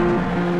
Mm-hmm.